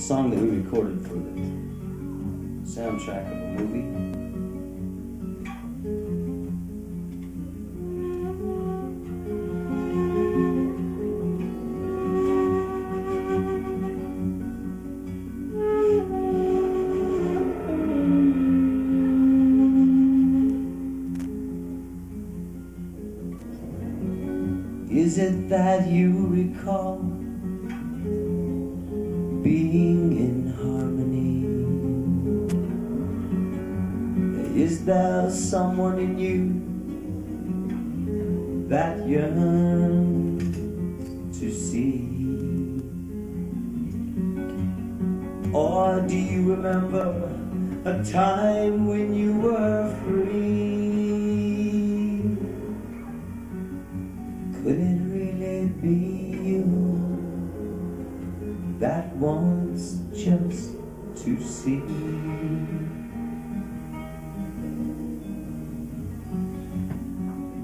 song that we recorded for the soundtrack of a movie. A time when you were free? Could it really be you that wants just to see?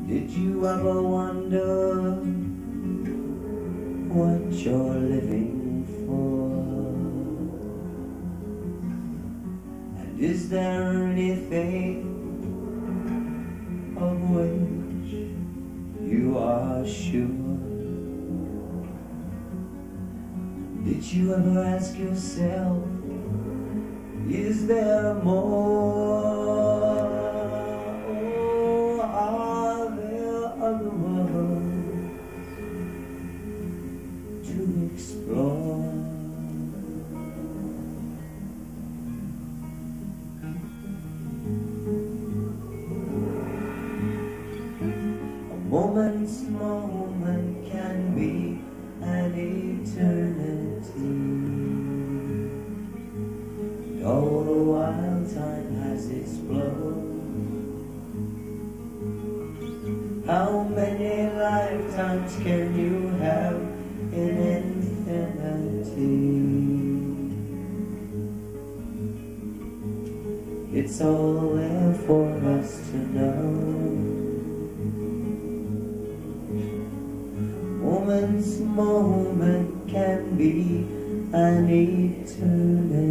Did you ever wonder what you're living is there anything of which you are sure? Did you ever ask yourself, is there more? Woman's moment can be an eternity.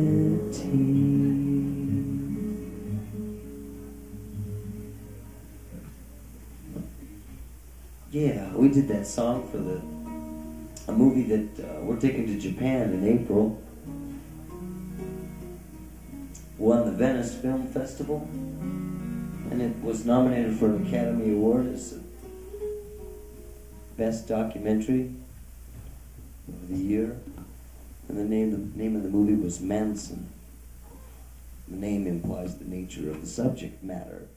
Yeah, we did that song for the a movie that uh, we're taking to Japan in April. Won the Venice Film Festival, and it was nominated for an Academy Award as Best Documentary of the Year. And the name the name of the movie was Manson. The name implies the nature of the subject matter.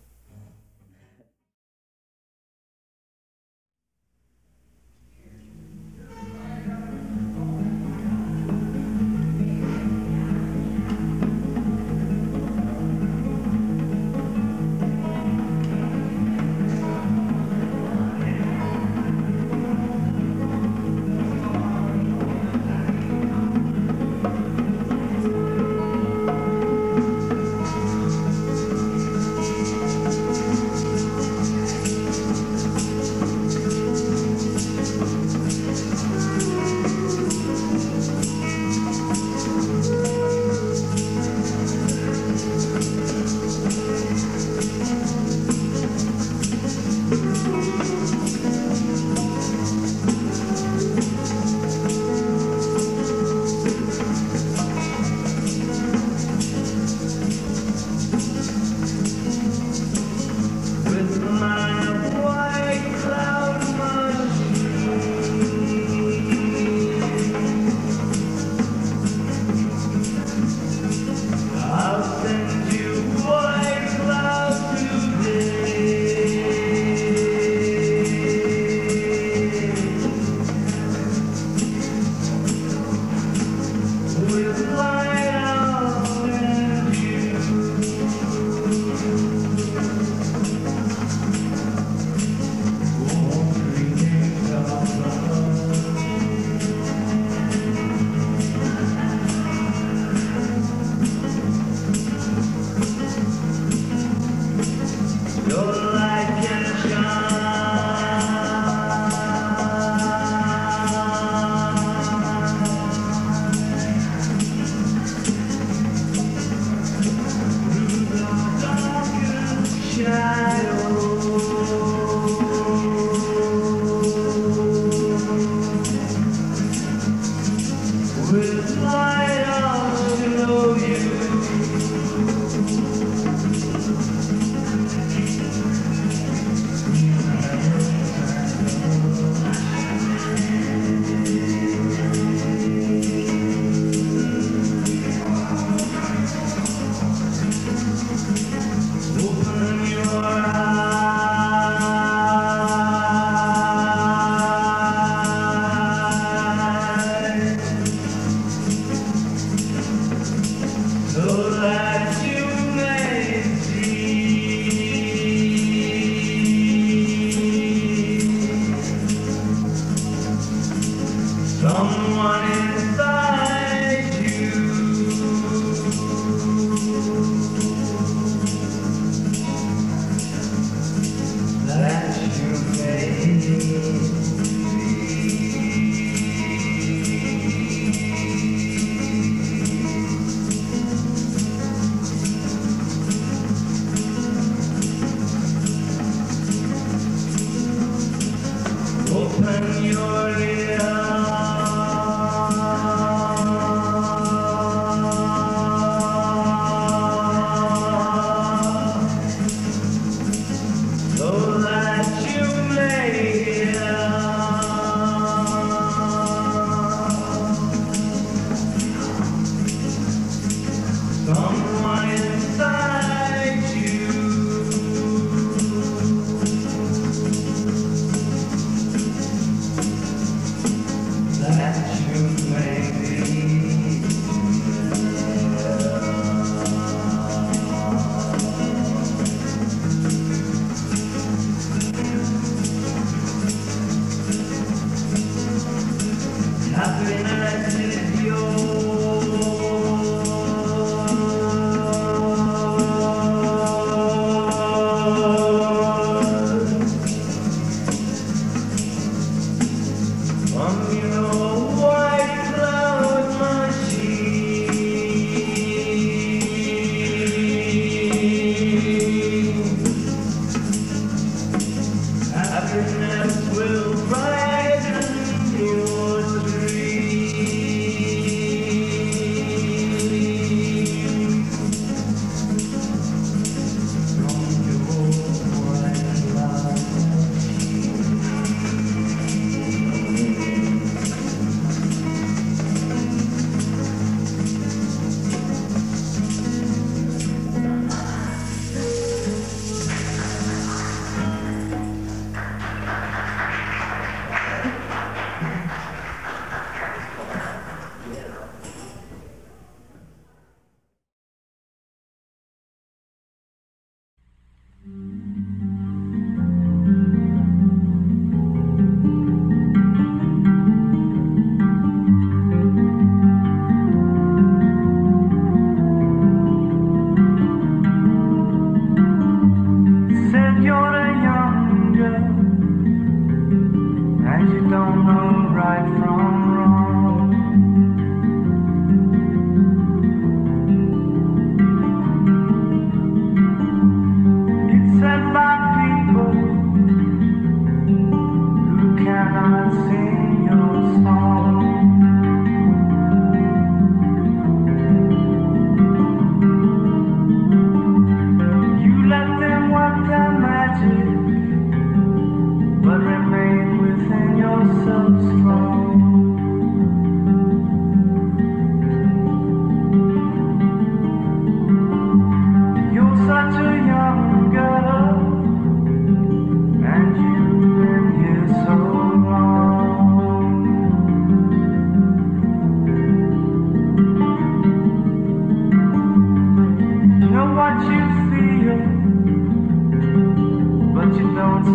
Someone inside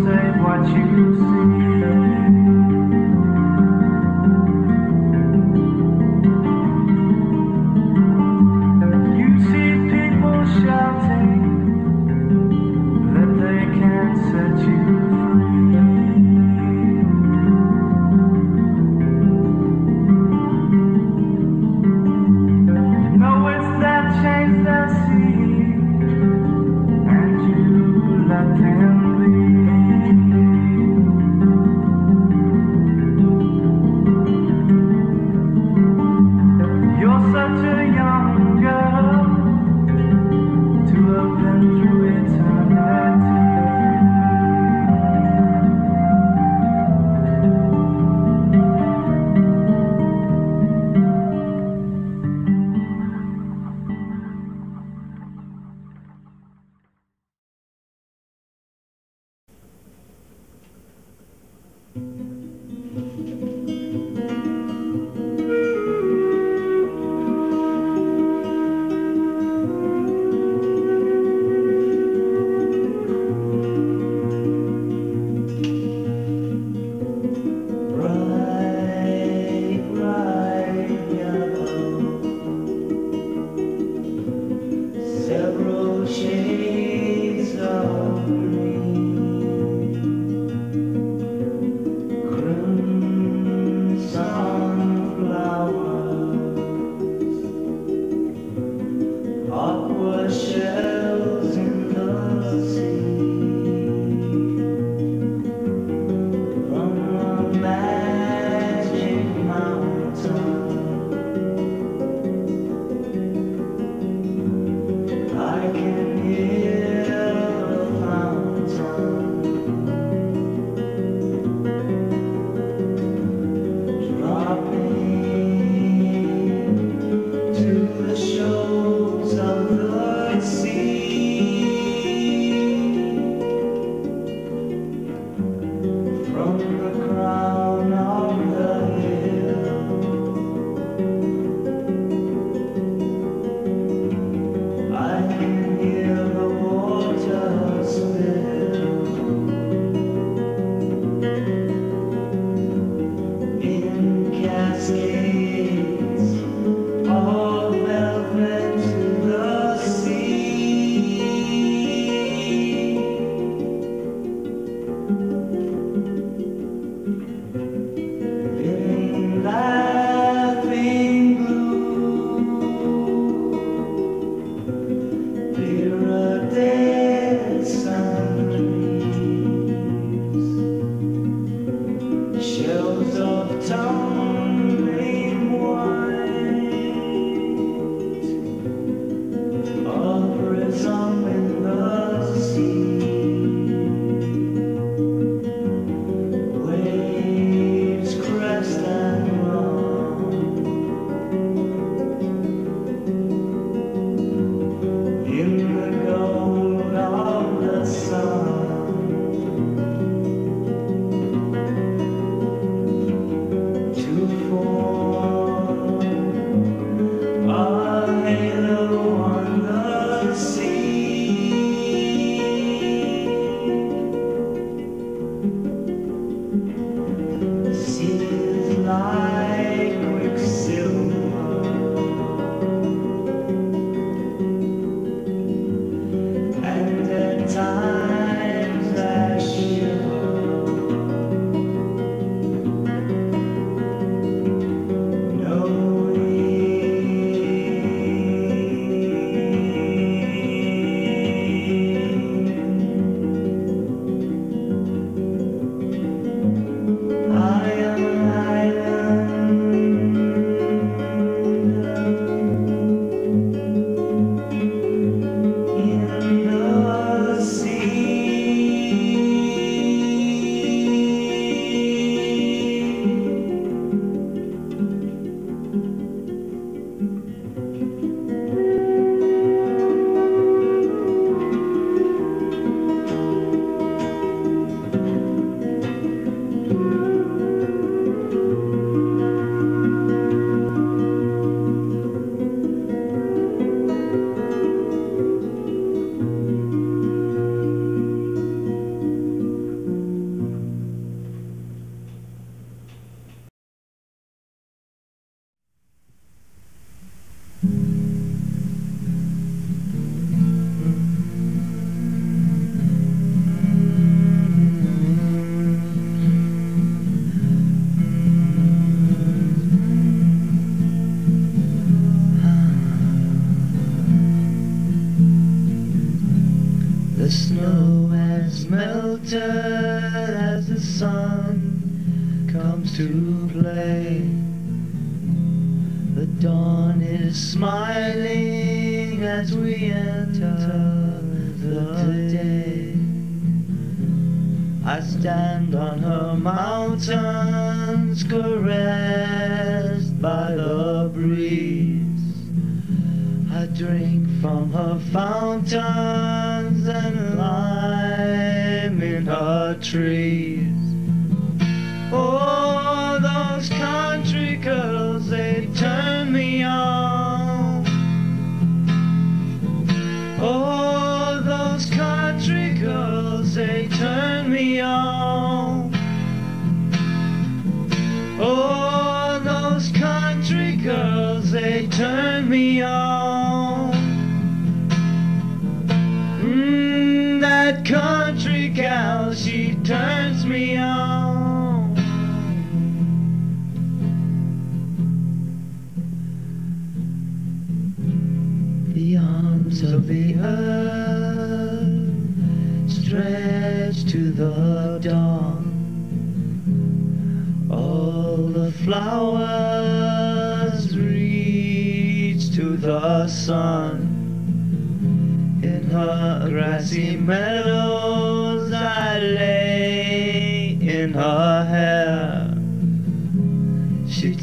say what you see. Drink from her fountains and climb in her trees.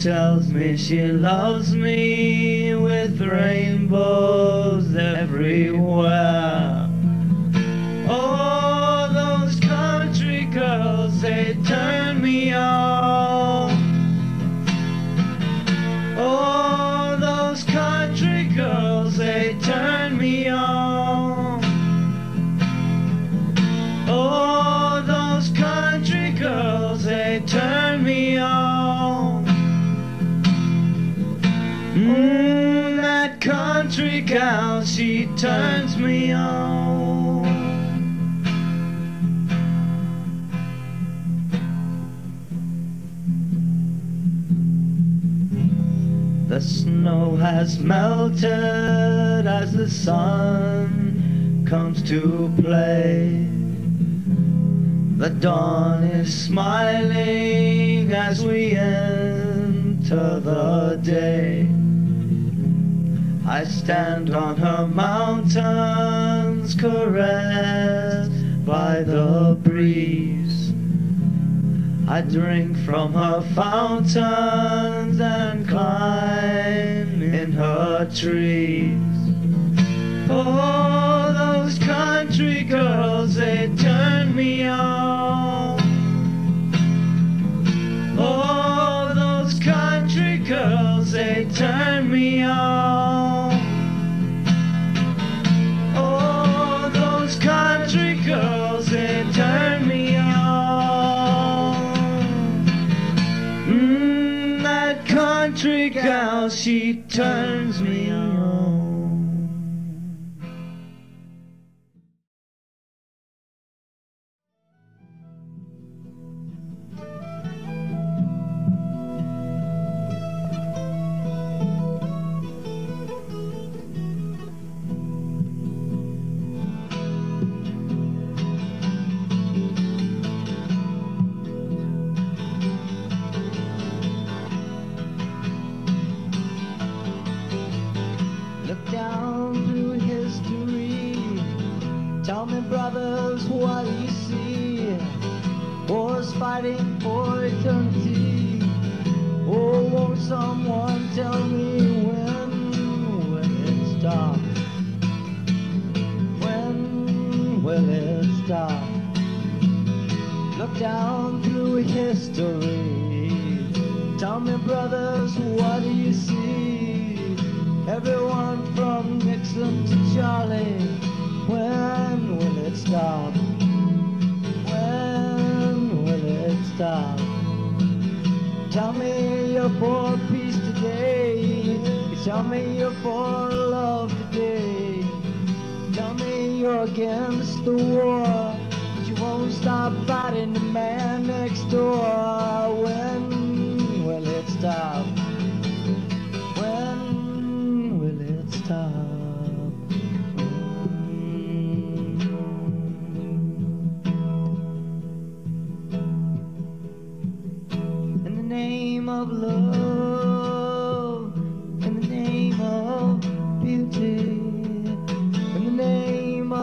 Tells me she loves me with rainbows everywhere. Turns me on. The snow has melted as the sun comes to play. The dawn is smiling as we enter the day. I stand on her mountains, caressed by the breeze. I drink from her fountains and climb in her trees. Oh, those country girls, they turn me on. She fighting eternity. Oh, won't someone tell me when will it stop? When will it stop? Look down through history. Tell me, brothers, what do you see? Everyone from Nixon to Charlie. When will it stop? Stop? Tell me you're for peace today. Tell me you're for love today. Tell me you're against the war. But you won't stop fighting the man next door.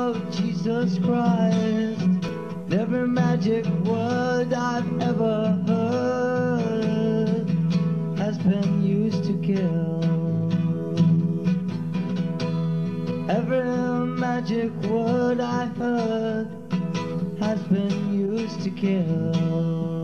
of Jesus Christ. Never magic word I've ever heard has been used to kill. Every magic word I heard has been used to kill.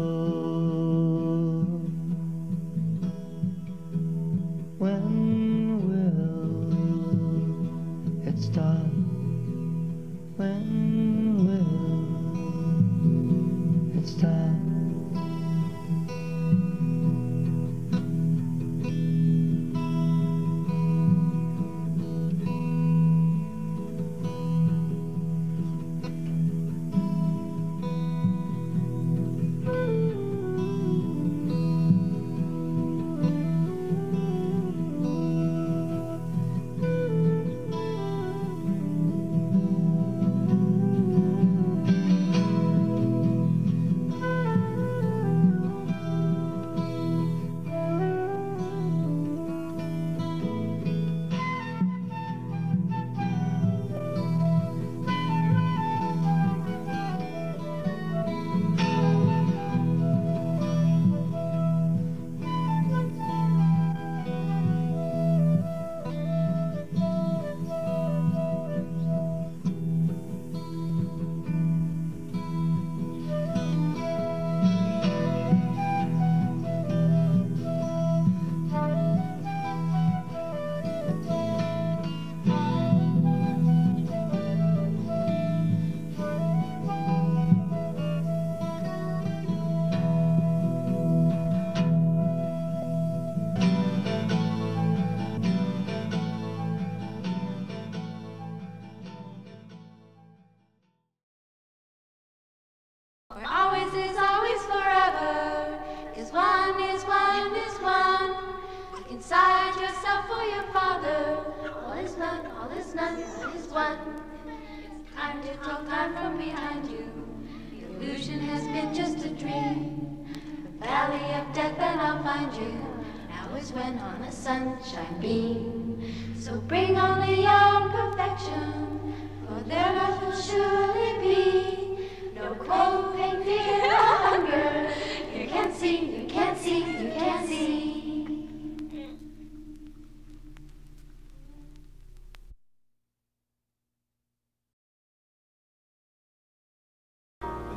Now is when on a sunshine beam. So bring on the young perfection. For there love will surely be. No cold, pain, fear, hunger. You can't see, you can't see, you can't see.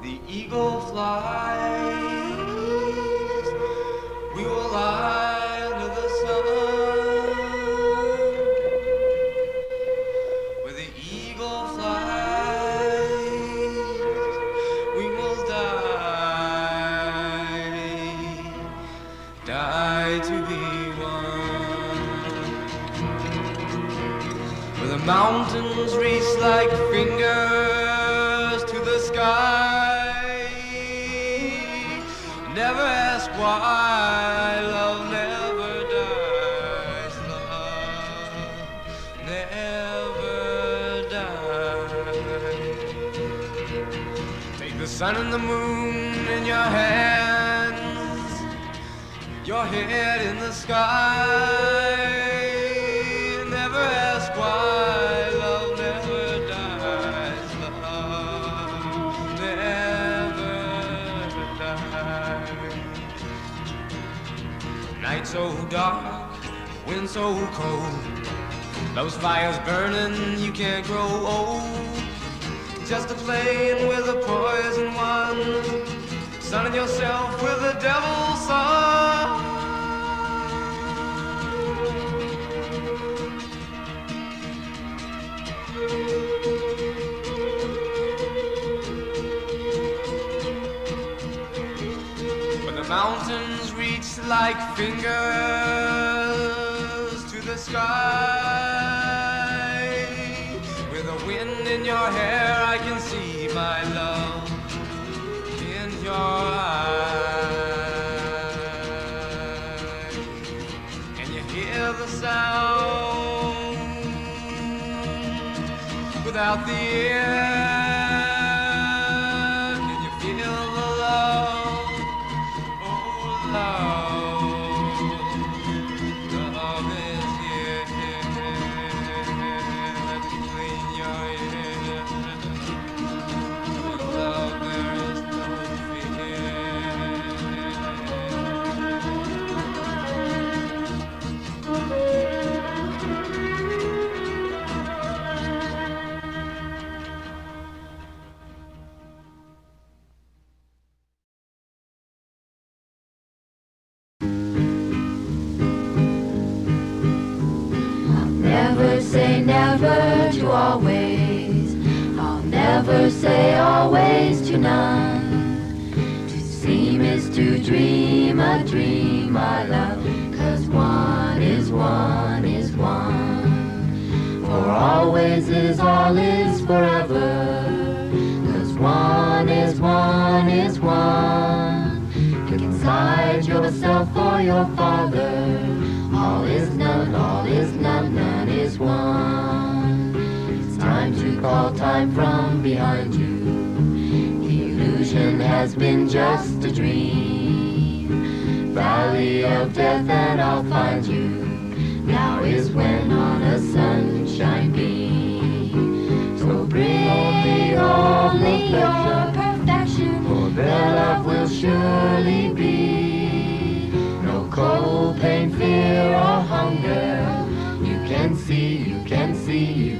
The eagle flies. Your head in the sky. Never ask why love never dies. Love never dies. Night so dark, wind so cold. Those fires burning, you can't grow old. Just a playing with a poison one sunning yourself with the devil's sun. When the mountains reach like fingers to the sky, with the wind in your hair, I can see my love. You hear the sound without the ear. Dream my love. Cause one is one is one. For always is all is forever. Cause one is one is one. Look inside yourself for your father. All is none, all is none, none is one. It's time to call time from behind you. The illusion has been just a dream. Valley of death, and I'll find you. Now is when on a sunshine beam. So bring only, only your perfection, for their love will surely be. No cold, pain, fear, or hunger. You can see, you can see, you